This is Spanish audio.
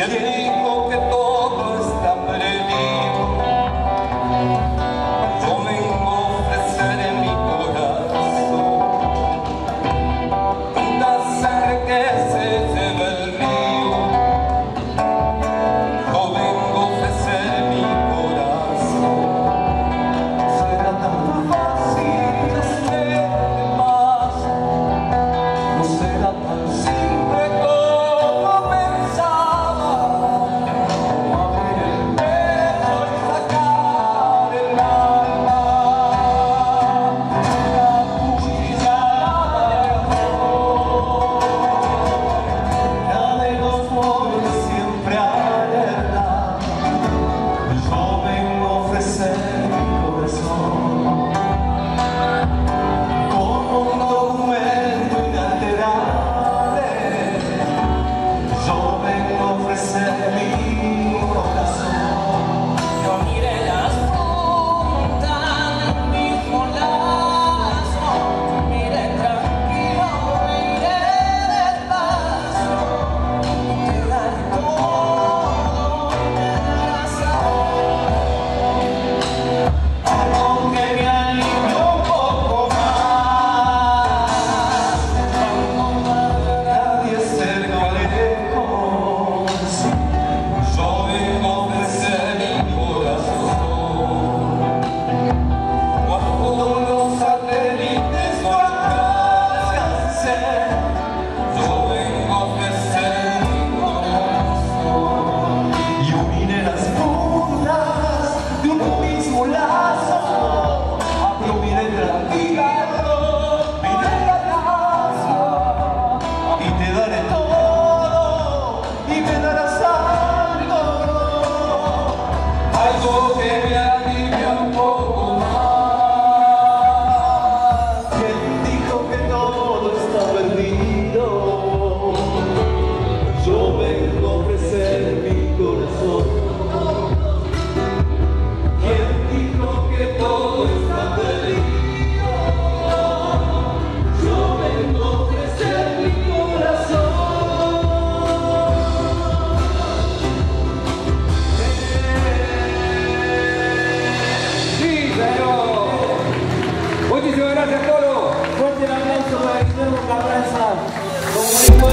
E ele vou terminar. gracias, Toro. Fuerte el aplauso para Guillermo Carranza. Como